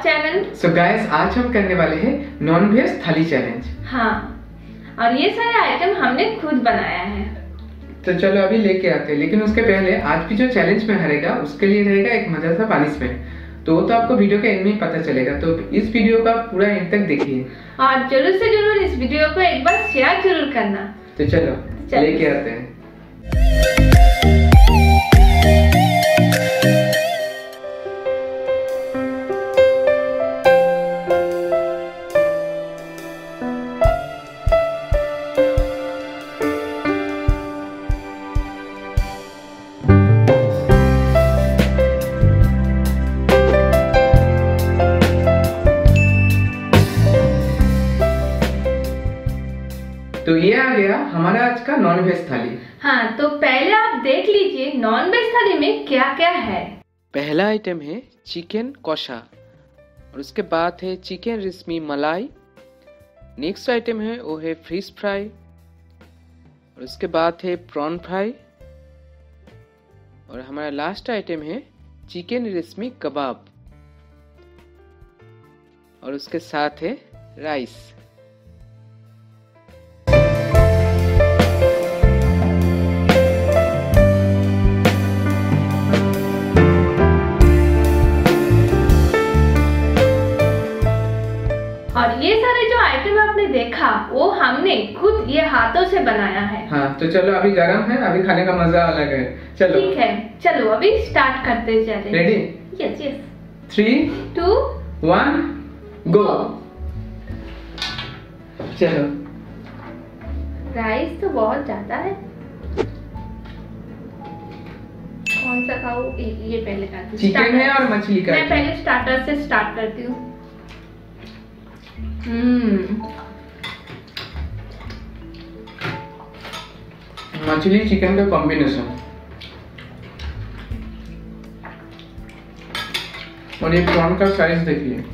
Channel so guys आज हम करने वाले हैं नॉन वेज थाली चैलेंज हाँ. और ये सारे आइटम हमने खुद बनाया है. तो चलो अभी लेके आते हैं। लेकिन उसके पहले आज भी जो चैलेंज में हारेगा उसके लिए रहेगा एक मज़ा सा पनिशमेंट तो वो तो आपको वीडियो के एंड में ही पता चलेगा। तो इस वीडियो का पूरा एंड तक देखिए। और ज़रूर से ज़रूर इस वीडियो को एक बार शेयर ज़रूर करना। तो चलो चलो। लेके आते हैं। तो ये आ गया हमारा आज का नॉन वेज थाली। हाँ तो पहले आप देख लीजिए नॉन वेज थाली में क्या क्या है। पहला आइटम है चिकन कौशा और उसके बाद है चिकन रिस्मी मलाई। नेक्स्ट आइटम है वो है फ़िश फ्राई और उसके बाद है प्रॉन फ्राई और हमारा लास्ट आइटम है चिकन रिस्मी कबाब और उसके साथ है राइस ये सारे जो आइटम आपने देखा वो हमने खुद ये हाथों से बनाया है। हाँ तो चलो अभी गरम है अभी खाने का मज़ा अलग है। चलो। ठीक है चलो अभी स्टार्ट करते चले ready yes yes three two one go चलो। राइस तो बहुत ज़्यादा है। कौन सा खाऊं? ये पहले खाती हूँ। चिकन है और मछली का मैं पहले स्टार्टर से स्टार्ट करती हूँ। मछली चिकन का कॉम्बिनेशन और ये प्रॉन का साइज़ देखिए।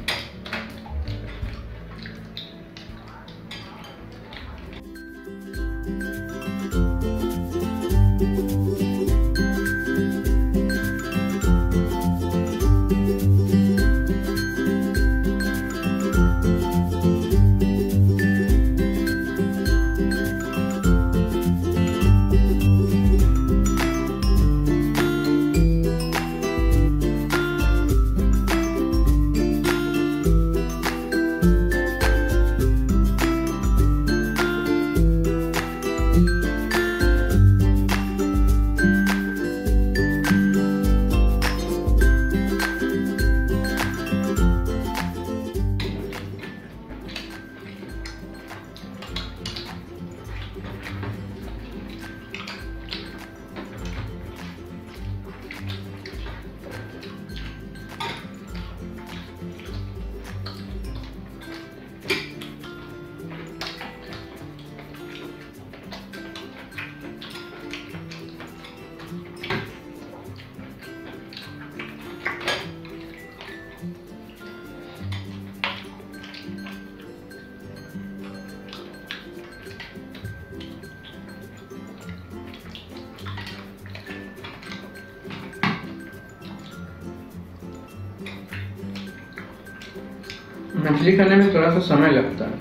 मछली खाने में थोड़ा सा समय लगता है।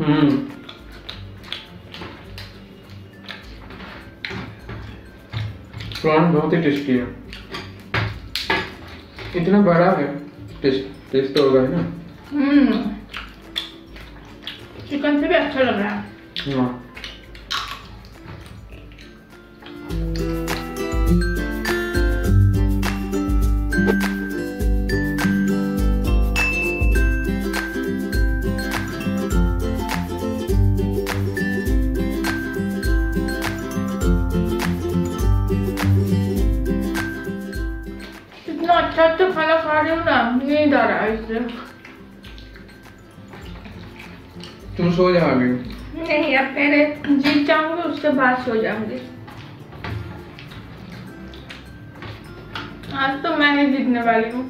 हम्म। प्रॉन बहुत ही टेस्टी है। इतना बड़ा है टेस्ट टेस्ट तो होगा है ना। हम्म। चिकन से भी अच्छा लग रहा है। हाँ। सो जाओ अभी नहीं, अब पहले जीत जाऊँगी, उसके बाद सो जाऊँगी। आज तो मैं ही जीतने वाली हूँ।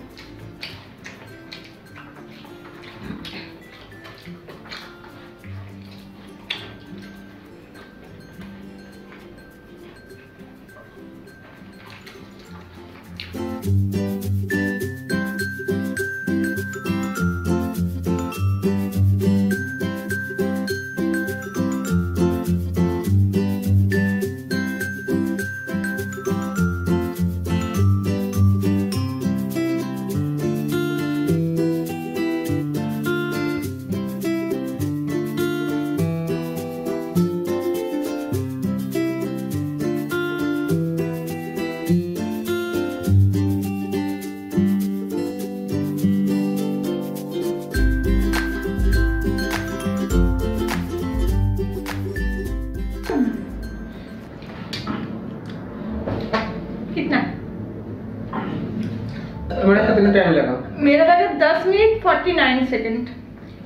कितना टाइम लगा? मेरा लगा दस मिनट फोर्टी नाइन सेकेंड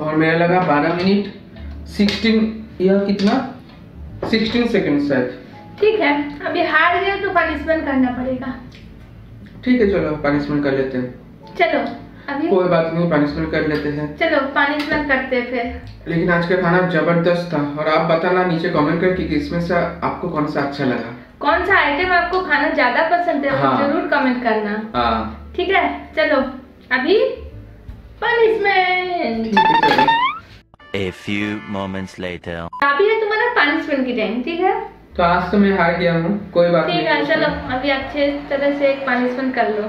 और मेरा लगा बारह मिनट सिक्सटीन या कितना? सिक्सटीन सेकेंड शायद। ठीक है अभी हार गया तो पनिशमेंट करना पड़ेगा। ठीक है चलो पनिशमेंट कर लेते हैं। चलो अभी कोई बात नहीं पनिशमेंट कर लेते हैं। चलो पनिशमेंट करते हैं फिर। लेकिन आज का खाना ज़बरदस्त था और आप बताना नीचे कमेंट करके कि इसमें से आपको कौन सा अच्छा लगा। कौन सा आइटम आपको खाना ज़्यादा पसंद है हाँ। ज़रूर कमेंट करना। हाँ। ठीक है चलो। अभी punishment A few moments later. अभी है तुम्हारा पनिशमेंट की टाइम ठीक है? तो आज तो मैं हार गया हूँ कोई बात ठीक है चलो अभी अच्छे तरह से एक पनिशमेंट कर लो।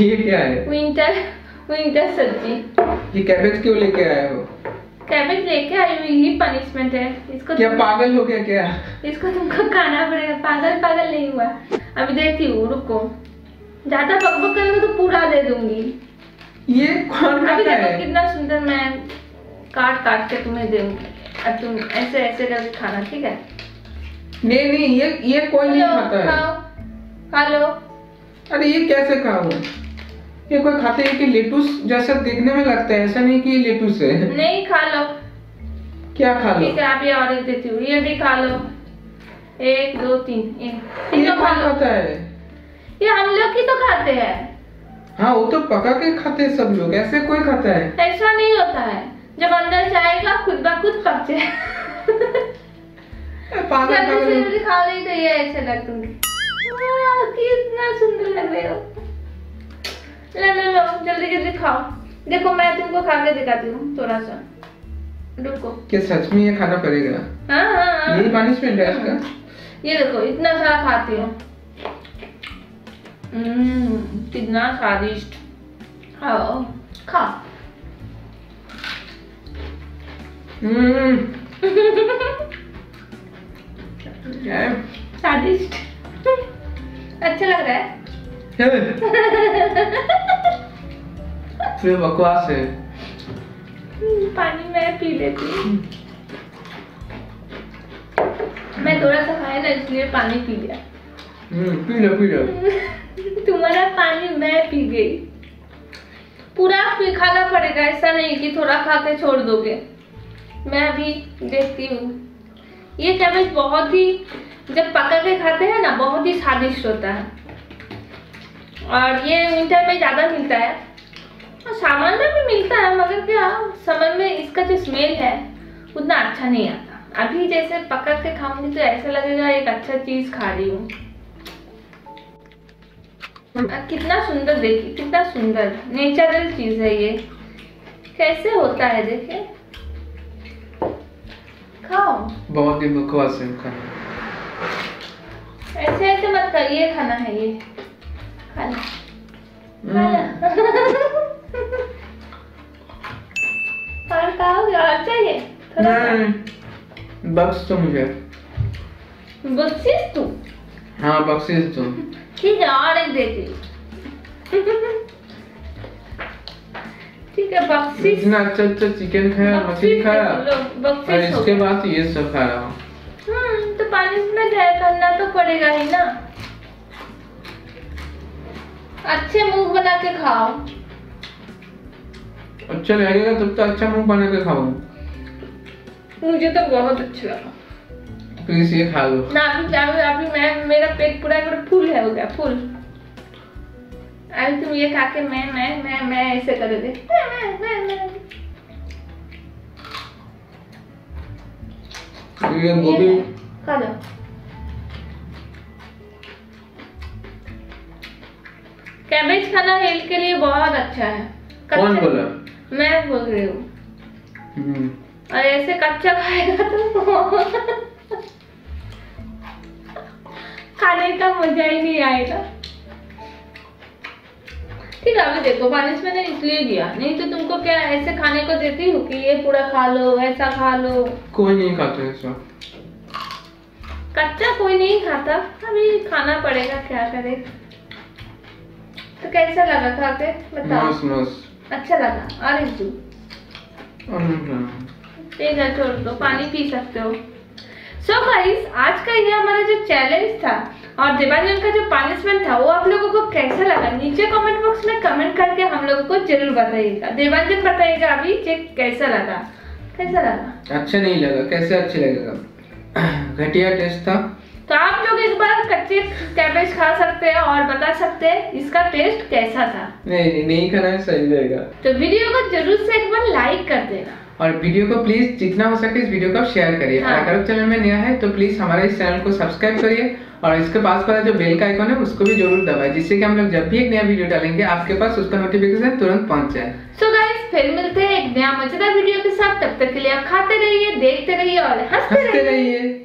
ये क्या है? विंटर विंटर सब्ज़ी। ये कैबेज क्यों लेके आए हो? कैबेज लेके आई हुई ही पनिशमेंट है। इसको क्या पागल हो गया क्या? इसको तुमको खाना पड़ेगा। पागल पागल नहीं हुआ। अभी देखती हूँ रुको। ज़्यादा बकबक करोगे तो पूरा दे दूँगी। ये कौन देखो है? कितना सुंदर मैं काट काट के तुम्हें दूँगी अब तुम ऐसे ऐसे करके खाना ठीक है? नहीं नहीं ये ये कोई नहीं खाता है। खा लो अरे ये कैसे खाऊं? ये कोई खाते है कि लेटूस जैसा देखने में लगता है ऐसा नहीं कि ये लेटूस है। नहीं खा लो क्या खा लो ठीक है आप ये और एक देती हूँ। ये भी खा लो एक दो तीन एक। ये तीनों खा लो खाता है? ये हम लोग ही तो खाते हैं। हाँ वो तो पका के खाते हैं सब लोग ऐसे कोई खाता है? ऐसा नहीं होता है। जब अंदर जाएगा खुद ब खुद पक जाए पागल खा ली तो ये ऐसे लग कितना सुंदर लग रहे हो। लो लो लो जल्दी जल्दी खाओ। देखो मैं तुमको खा के दिखाती हूँ थोड़ा सा। रुको। क्या सच में ये खाना पड़ेगा? हाँ हाँ हाँ। पनिशमेंट है इसका? ये देखो इतना सारा खाती हूँ। कितना स्वादिष्ट। खाओ। हम्म। क्या? स्वादिष्ट। अच्छा लग रहा है। फिर बकवास है। हम्म, पानी मैं पी लेती मैं थोड़ा सा खाया ना इसलिए पानी पी लिया। हम्म पी लो पी लो। तुम्हारा पानी मैं पी गई। पूरा खाना पड़ेगा, ऐसा नहीं कि थोड़ा खा के छोड़ दोगे। मैं अभी देखती हूँ। ये कैबेज बहुत ही, जब पका के खाते हैं ना, बहुत ही स्वादिष्ट होता है। और ये विंटर में ज़्यादा मिलता है। और सामान में भी मिलता है, मगर क्या, समर में इसका जो स्मेल है, उतना अच्छा नहीं आता। अभी जैसे पका के खाऊँगी तो ऐसा लगेगा, एक अच्छा चीज़ खा रही हूँ। कितना सुंदर देखिए कितना सुंदर नेचुरल चीज़ है ये। कैसे होता है देखिए। खाओ। बहुत ही बकवास है खाना। ऐसे ऐसे मत कर ये खाना है ये। खाना खाना और खाओगे और चाहिए? थोड़ा सा। नहीं बख्श तो मुझे। बख्शीश तू? हाँ बख्शिश तो। ठीक है और एक देती हूँ। ठीक है बख्शीश इतना अच्छा अच्छा चिकन खाया मछली खाया? और इसके बाद ये सब खा रहा हूँ। हम्म तो पानी में जाए करना तो पड़ेगा ही ना। अच्छे मुँह बना के खाओ। अच्छा लगेगा तब तो अच्छा मुँह बना के खाओ मुझे तो बहुत अच्छा लगा। प्लीज़ ये खा लो। ना अभी अभी अभी मैं मेरा पेट पूरा एकदम फुल है हो गया फुल। अभी तुम ये खा के मैं मैं मैं मैं ऐसे मैं मैं ये गोभी खा लो। कैबेज खाना हेल्थ के लिए बहुत अच्छा है। कौन बोला? मैं बोल रही हूँ। हम्म, और ऐसे कच्चा खाएगा तो खाने का मज़ा ही नहीं आएगा। ठीक है अभी देखो पनिशमेंट ने इसलिए दिया नहीं तो तुमको क्या ऐसे खाने को देती हूँ कि ये पूरा खा लो ऐसा खा लो? कोई नहीं खाता ऐसा। कच्चा कोई नहीं खाता। अभी खाना पड़ेगा क्या करे? तो कैसा लगा खा के बताओ। मस्त मस्त। अच्छा लगा। और एक छोड़ दो। पानी पी सकते हो। सो so गाइस आज का ये हमारा जो चैलेंज था और देवांजन का जो पनिशमेंट था वो आप लोगों को कैसा लगा? नीचे कमेंट बॉक्स में कमेंट करके हम लोगों को ज़रूर बताइएगा। देवांजन बताइएगा अभी चेक कैसा लगा? कैसा लगा? अच्छा नहीं लगा। कैसे अच्छे लगेगा? घटिया टेस्ट था। तो आप लोग एक बार कच्चे कैबेज खा सकते हैं और बता सकते हैं इसका टेस्ट कैसा था। नहीं नहीं नहीं खाना सही रहेगा। तो वीडियो को ज़रूर से एक बार लाइक कर देना। और वीडियो को प्लीज़ जितना हो सके इस वीडियो को शेयर करिए। हाँ। अगर अगर चैनल में नया है तो प्लीज़ हमारे इस चैनल को सब्सक्राइब करिए और इसके पास वाला जो बेल का आइकॉन है उसको भी ज़रूर दबाए जिससे कि हम लोग जब भी एक नया वीडियो डालेंगे आपके पास उसका नोटिफिकेशन तुरंत पहुँच जाए। सो so गाइस फिर मिलते हैं एक नया मज़ेदार वीडियो के साथ। तब तक के लिए आप खाते रहिए देखते रहिए और हँसते रहिए।